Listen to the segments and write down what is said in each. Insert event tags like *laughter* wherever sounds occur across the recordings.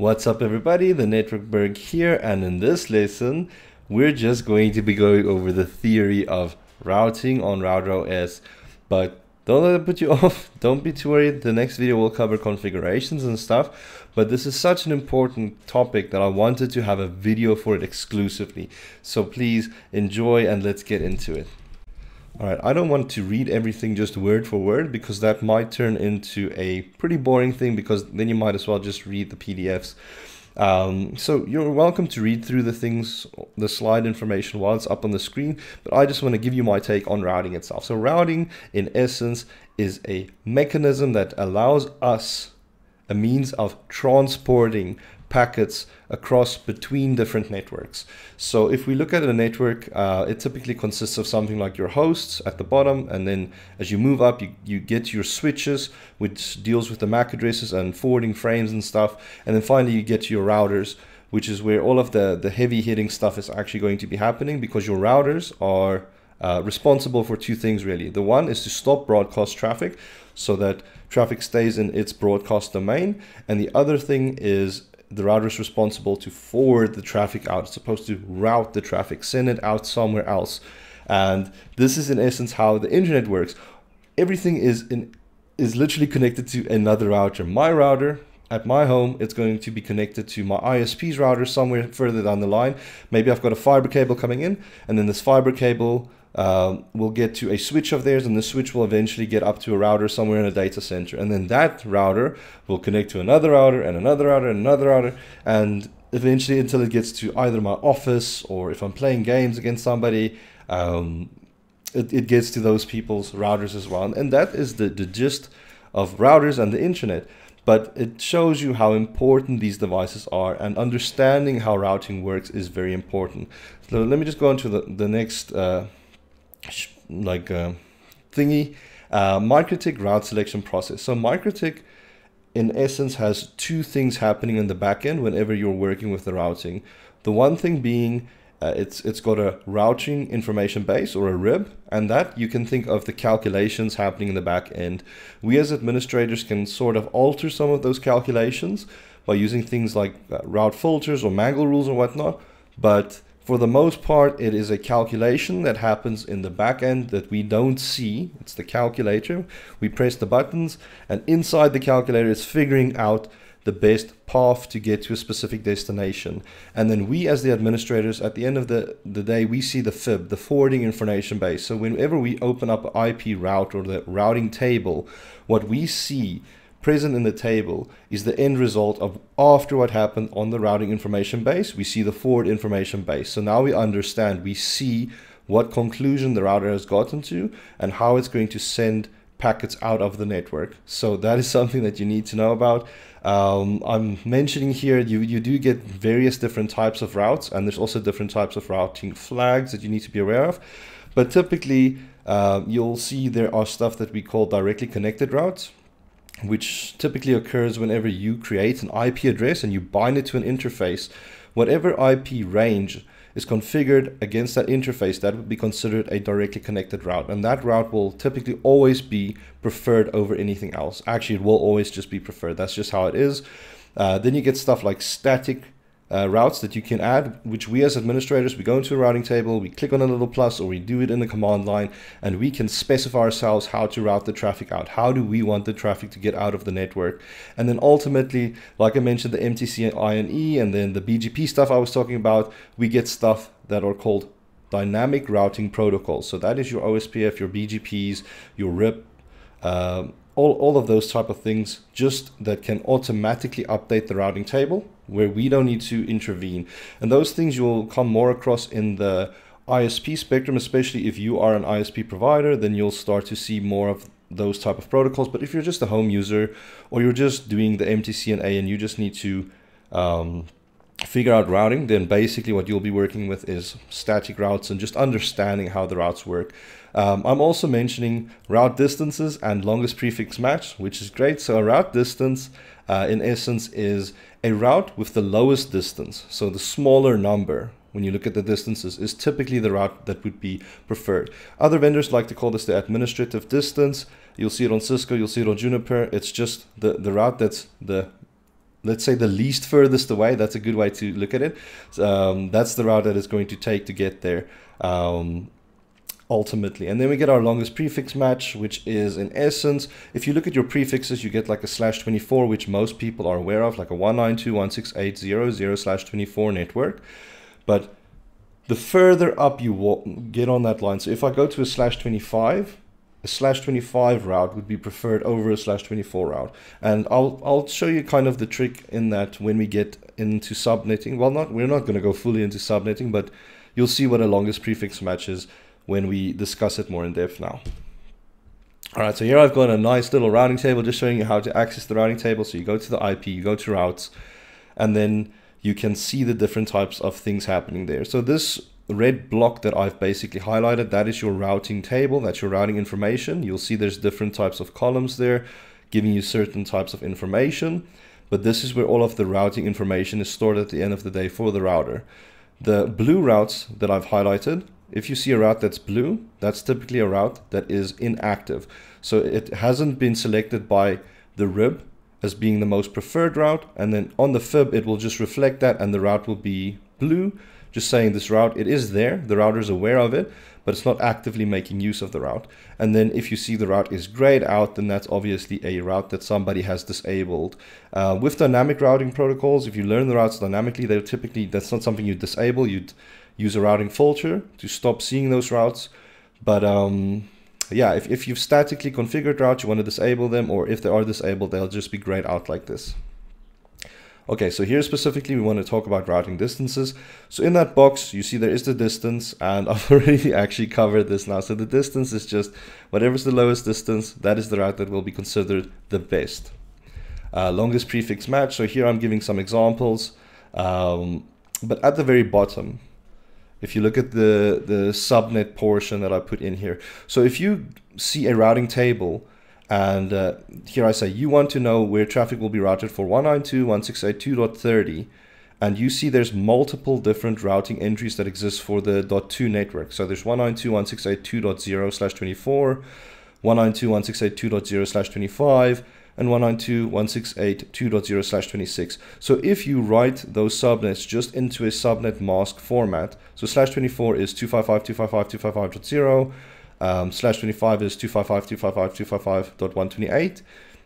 What's up everybody, the Network Berg here and in this lesson we're just going to be going over the theory of routing on RouterOS but don't let it put you *laughs* off, don't be too worried, the next video will cover configurations and stuff but this is such an important topic that I wanted to have a video for it exclusively. So please enjoy and let's get into it. All right, I don't want to read everything just word for word because that might turn into a pretty boring thing because then you might as well just read the PDFs. Um, so you're welcome to read through the things, the slide information while it's up on the screen, but I just want to give you my take on routing itself. So routing in essence is a mechanism that allows us a means of transporting packets across between different networks. So if we look at a network, uh, it typically consists of something like your hosts at the bottom, and then as you move up, you, you get your switches, which deals with the MAC addresses and forwarding frames and stuff, and then finally you get your routers, which is where all of the, the heavy hitting stuff is actually going to be happening because your routers are uh, responsible for two things really. The one is to stop broadcast traffic so that traffic stays in its broadcast domain, and the other thing is the router is responsible to forward the traffic out. It's supposed to route the traffic, send it out somewhere else. And this is in essence how the internet works. Everything is in is literally connected to another router. My router at my home, it's going to be connected to my ISP's router somewhere further down the line. Maybe I've got a fiber cable coming in, and then this fiber cable um, will get to a switch of theirs and the switch will eventually get up to a router somewhere in a data center. And then that router will connect to another router and another router and another router. And eventually until it gets to either my office or if i'm playing games against somebody um, it, it gets to those people's routers as well. And that is the, the gist of routers and the internet. But it shows you how important these devices are and understanding how routing works is very important. So let me just go on to the, the next uh, like uh, thingy, uh, MikroTik route selection process. So MikroTik in essence has two things happening in the backend whenever you're working with the routing. The one thing being uh, it's it's got a routing information base or a RIB, and that you can think of the calculations happening in the back end. We as administrators can sort of alter some of those calculations by using things like uh, route filters or mangle rules and whatnot, but for the most part, it is a calculation that happens in the back end that we don't see. It's the calculator. We press the buttons, and inside the calculator, it's figuring out the best path to get to a specific destination. And then we, as the administrators, at the end of the, the day, we see the FIB, the forwarding information base. So whenever we open up IP route or the routing table, what we see present in the table is the end result of after what happened on the routing information base. We see the forward information base. So now we understand, we see what conclusion the router has gotten to and how it's going to send packets out of the network. So that is *laughs* something that you need to know about. Um, I'm mentioning here, you, you do get various different types of routes and there's also different types of routing flags that you need to be aware of. But typically, uh, you'll see there are stuff that we call directly connected routes which typically occurs whenever you create an IP address and you bind it to an interface, whatever IP range is configured against that interface, that would be considered a directly connected route. And that route will typically always be preferred over anything else. Actually, it will always just be preferred. That's just how it is. Uh, then you get stuff like static uh, routes that you can add, which we as administrators, we go into a routing table, we click on a little plus, or we do it in the command line, and we can specify ourselves how to route the traffic out. How do we want the traffic to get out of the network? And then ultimately, like I mentioned, the MTCINE and then the BGP stuff I was talking about, we get stuff that are called dynamic routing protocols. So that is your OSPF, your BGPs, your RIP, um, all, all of those type of things just that can automatically update the routing table where we don't need to intervene. And those things you'll come more across in the ISP spectrum, especially if you are an ISP provider, then you'll start to see more of those type of protocols. But if you're just a home user or you're just doing the MTCNA and you just need to um, figure out routing, then basically what you'll be working with is static routes and just understanding how the routes work. Um, I'm also mentioning route distances and longest prefix match, which is great. So a route distance, uh, in essence, is a route with the lowest distance. So the smaller number, when you look at the distances, is typically the route that would be preferred. Other vendors like to call this the administrative distance. You'll see it on Cisco, you'll see it on Juniper. It's just the, the route that's the let's say the least furthest away. That's a good way to look at it. Um, that's the route that it's going to take to get there. Um, ultimately. And then we get our longest prefix match, which is in essence, if you look at your prefixes, you get like a slash 24, which most people are aware of, like a 192.168.0.0 slash 24 network. But the further up you get on that line, so if I go to a slash 25, a slash 25 route would be preferred over a slash 24 route. And I'll, I'll show you kind of the trick in that when we get into subnetting. Well, not we're not going to go fully into subnetting, but you'll see what a longest prefix match is when we discuss it more in depth now. All right, so here I've got a nice little routing table just showing you how to access the routing table. So you go to the IP, you go to routes, and then you can see the different types of things happening there. So this red block that I've basically highlighted, that is your routing table, that's your routing information. You'll see there's different types of columns there giving you certain types of information. But this is where all of the routing information is stored at the end of the day for the router. The blue routes that I've highlighted if you see a route that's blue, that's typically a route that is inactive. So it hasn't been selected by the RIB as being the most preferred route. And then on the FIB, it will just reflect that and the route will be blue, just saying this route, it is there. The router is aware of it, but it's not actively making use of the route. And then if you see the route is grayed out, then that's obviously a route that somebody has disabled. Uh, with dynamic routing protocols, if you learn the routes dynamically, they're typically, that's not something you disable. You'd use a routing filter to stop seeing those routes. But um, yeah, if, if you've statically configured routes, you want to disable them, or if they are disabled, they'll just be grayed out like this. Okay, so here specifically, we want to talk about routing distances. So in that box, you see there is the distance, and *laughs* I've already actually covered this now. So the distance is just whatever's the lowest distance, that is the route that will be considered the best. Uh, longest prefix match, so here I'm giving some examples. Um, but at the very bottom, if you look at the, the subnet portion that I put in here. So if you see a routing table and uh, here I say you want to know where traffic will be routed for 192.168.2.30 and you see there's multiple different routing entries that exist for the .2 network. So there's 192.168.2.0 slash 24, 192.168.2.0 slash 25, and 192.168.2.0 slash 26. So if you write those subnets just into a subnet mask format, so slash 24 is 255.255.255.0, um, slash 25 is 255.255.255.128,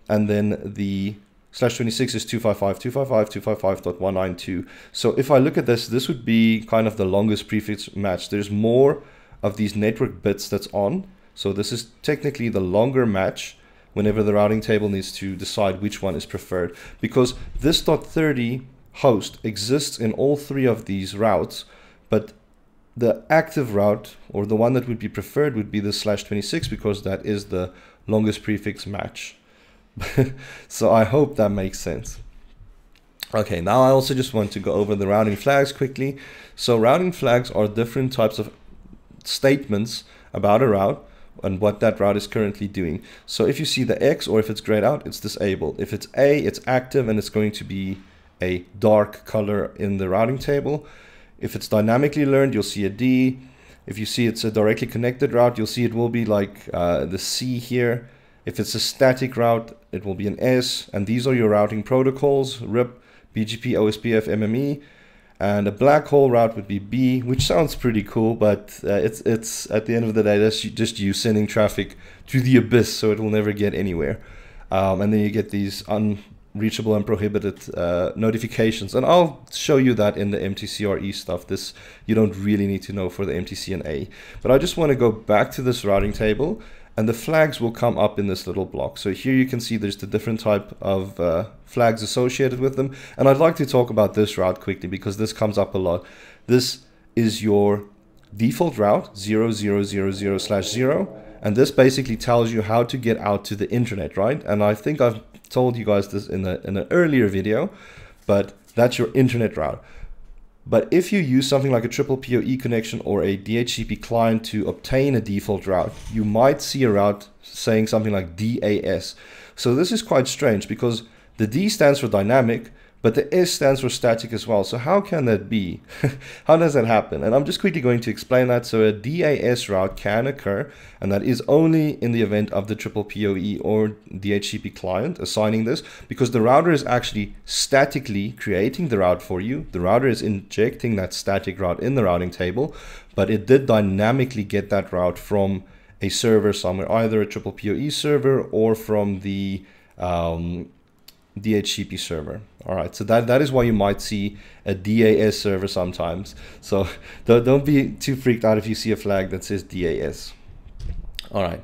and then the slash 26 is 255.255.255.192. So if I look at this, this would be kind of the longest prefix match. There's more of these network bits that's on. So this is technically the longer match whenever the routing table needs to decide which one is preferred. Because this .30 host exists in all three of these routes, but the active route or the one that would be preferred would be the slash 26 because that is the longest prefix match. *laughs* so I hope that makes sense. Okay, now I also just want to go over the routing flags quickly. So routing flags are different types of statements about a route and what that route is currently doing. So if you see the X or if it's grayed out, it's disabled. If it's A, it's active and it's going to be a dark color in the routing table. If it's dynamically learned, you'll see a D. If you see it's a directly connected route, you'll see it will be like uh, the C here. If it's a static route, it will be an S. And these are your routing protocols, RIP, BGP, OSPF, MME and a black hole route would be B, which sounds pretty cool, but uh, it's it's at the end of the day that's just you sending traffic to the abyss, so it will never get anywhere. Um, and then you get these unreachable and prohibited uh, notifications, and I'll show you that in the MTCRE stuff. This you don't really need to know for the MTCNA, but I just want to go back to this routing table and the flags will come up in this little block. So here you can see there's the different type of uh, flags associated with them. And I'd like to talk about this route quickly because this comes up a lot. This is your default route 0000 slash 0 and this basically tells you how to get out to the internet right and i think i've told you guys this in, in an earlier video but that's your internet route but if you use something like a triple PoE connection or a DHCP client to obtain a default route, you might see a route saying something like DAS. So this is quite strange because the D stands for dynamic, but the S stands for static as well. So how can that be? *laughs* how does that happen? And I'm just quickly going to explain that. So a DAS route can occur, and that is only in the event of the triple PoE or DHCP client assigning this, because the router is actually statically creating the route for you. The router is injecting that static route in the routing table, but it did dynamically get that route from a server somewhere, either a triple PoE server or from the um, DHCP server. All right, so that, that is why you might see a DAS server sometimes. So *laughs* don't, don't be too freaked out if you see a flag that says DAS. All right.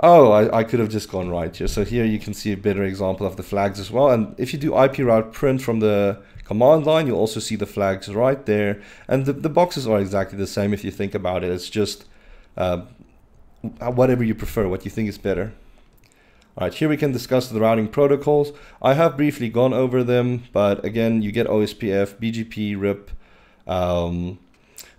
Oh, I, I could have just gone right here. So here you can see a better example of the flags as well. And if you do IP route print from the command line, you'll also see the flags right there. And the, the boxes are exactly the same if you think about it. It's just uh, whatever you prefer, what you think is better. All right, here we can discuss the routing protocols. I have briefly gone over them, but again, you get OSPF, BGP, RIP, um,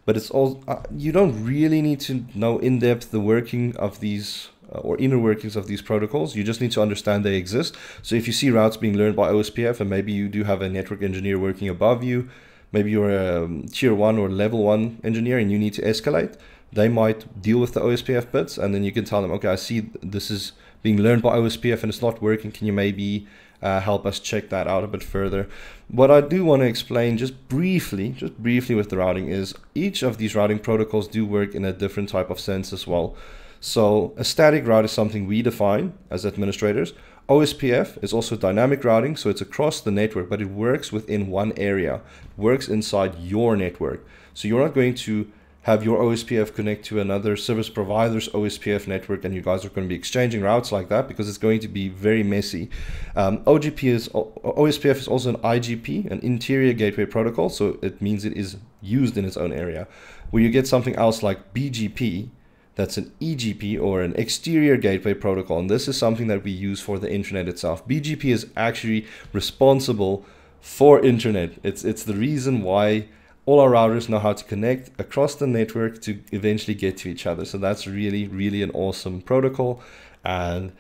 but it's all, uh, you don't really need to know in depth the working of these uh, or inner workings of these protocols. You just need to understand they exist. So if you see routes being learned by OSPF and maybe you do have a network engineer working above you, maybe you're a um, tier one or level one engineer and you need to escalate, they might deal with the OSPF bits and then you can tell them, okay, I see this is being learned by OSPF and it's not working. Can you maybe uh, help us check that out a bit further? What I do want to explain just briefly, just briefly with the routing is each of these routing protocols do work in a different type of sense as well. So a static route is something we define as administrators. OSPF is also dynamic routing, so it's across the network, but it works within one area. It works inside your network. So you're not going to have your OSPF connect to another service provider's OSPF network, and you guys are going to be exchanging routes like that because it's going to be very messy. Um, OGP is OSPF is also an IGP, an interior gateway protocol, so it means it is used in its own area. Where you get something else like BGP, that's an EGP or an exterior gateway protocol, and this is something that we use for the internet itself. BGP is actually responsible for internet. It's it's the reason why all our routers know how to connect across the network to eventually get to each other. So that's really, really an awesome protocol. And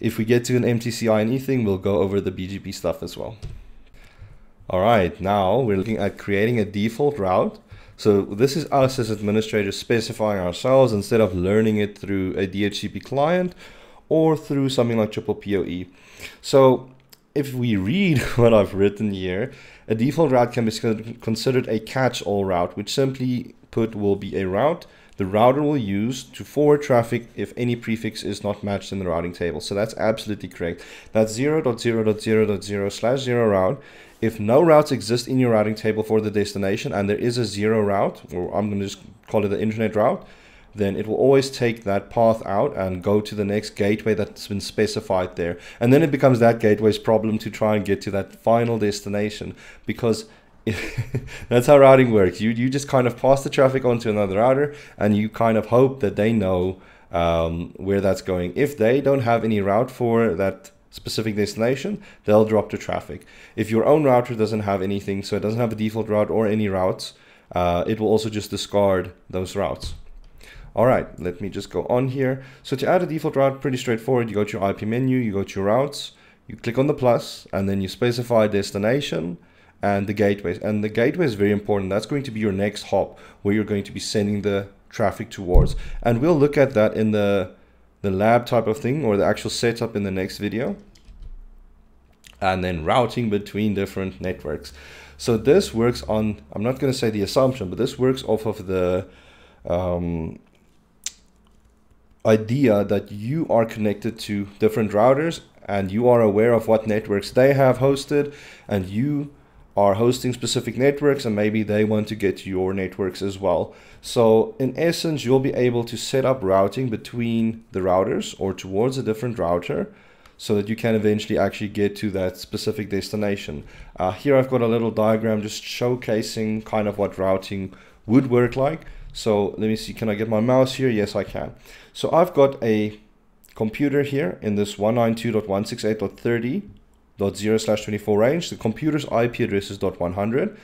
if we get to an MTCI anything, we'll go over the BGP stuff as well. All right, now we're looking at creating a default route. So this is us as administrators specifying ourselves instead of learning it through a DHCP client or through something like triple PoE. So if we read *laughs* what I've written here, a default route can be considered a catch-all route, which simply put will be a route the router will use to forward traffic if any prefix is not matched in the routing table. So that's absolutely correct. That's 0.0.0.0 slash 0 route. If no routes exist in your routing table for the destination and there is a zero route, or I'm going to just call it the internet route, then it will always take that path out and go to the next gateway that's been specified there. And then it becomes that gateway's problem to try and get to that final destination because *laughs* that's how routing works. You, you just kind of pass the traffic onto another router and you kind of hope that they know um, where that's going. If they don't have any route for that specific destination, they'll drop the traffic. If your own router doesn't have anything, so it doesn't have a default route or any routes, uh, it will also just discard those routes. All right, let me just go on here. So to add a default route, pretty straightforward. You go to your IP menu, you go to your routes, you click on the plus, and then you specify destination and the gateways. And the gateway is very important. That's going to be your next hop where you're going to be sending the traffic towards. And we'll look at that in the, the lab type of thing or the actual setup in the next video. And then routing between different networks. So this works on, I'm not going to say the assumption, but this works off of the um, idea that you are connected to different routers and you are aware of what networks they have hosted and you are hosting specific networks and maybe they want to get your networks as well. So in essence, you'll be able to set up routing between the routers or towards a different router so that you can eventually actually get to that specific destination. Uh, here I've got a little diagram just showcasing kind of what routing would work like. So let me see, can I get my mouse here? Yes, I can. So I've got a computer here in this 192.168.30.0 slash 24 range. The computer's IP address is .100.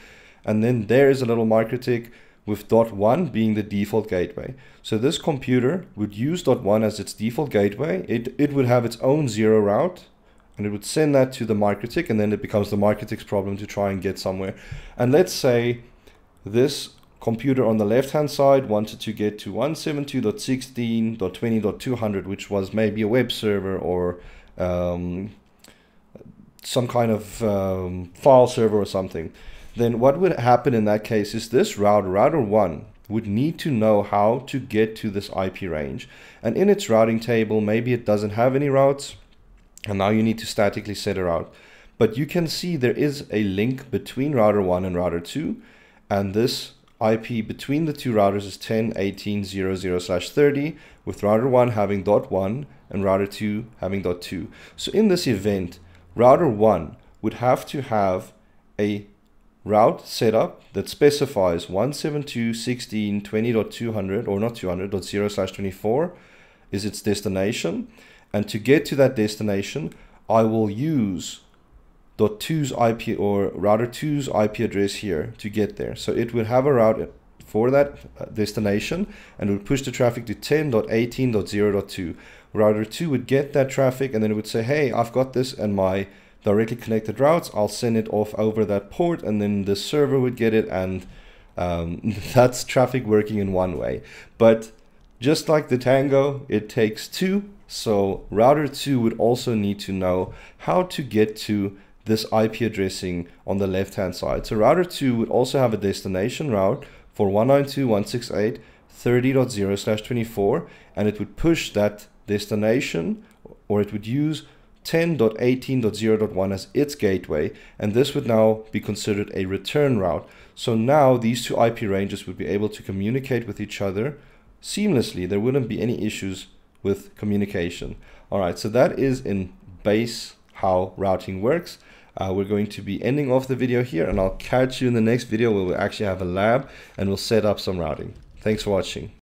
And then there is a little MikroTik with .1 being the default gateway. So this computer would use .1 as its default gateway. It, it would have its own zero route and it would send that to the MikroTik and then it becomes the MikroTik's problem to try and get somewhere. And let's say this computer on the left hand side wanted to get to 172.16.20.200 which was maybe a web server or um, some kind of um, file server or something. Then what would happen in that case is this router router 1 would need to know how to get to this IP range. And in its routing table maybe it doesn't have any routes and now you need to statically set a route. But you can see there is a link between router 1 and router 2 and this IP between the two routers is 10.18.00/30 with router 1 having dot 1 and router 2 having dot 2. So in this event, router 1 would have to have a route setup that specifies 172.16.20.200 or not 200.0/24 is its destination and to get to that destination I will use .2's IP or router 2's IP address here to get there. So it would have a route for that uh, destination and would push the traffic to 10.18.0.2. Router 2 would get that traffic and then it would say, hey, I've got this and my directly connected routes. I'll send it off over that port and then the server would get it and um, *laughs* that's traffic working in one way. But just like the Tango, it takes two. So router 2 would also need to know how to get to this IP addressing on the left hand side. So router 2 would also have a destination route for 192.168.30.0/24 and it would push that destination or it would use 10.18.0.1 as its gateway and this would now be considered a return route. So now these two IP ranges would be able to communicate with each other seamlessly. There wouldn't be any issues with communication. All right, so that is in base how routing works. Uh, we're going to be ending off the video here and I'll catch you in the next video where we actually have a lab and we'll set up some routing. Thanks for watching.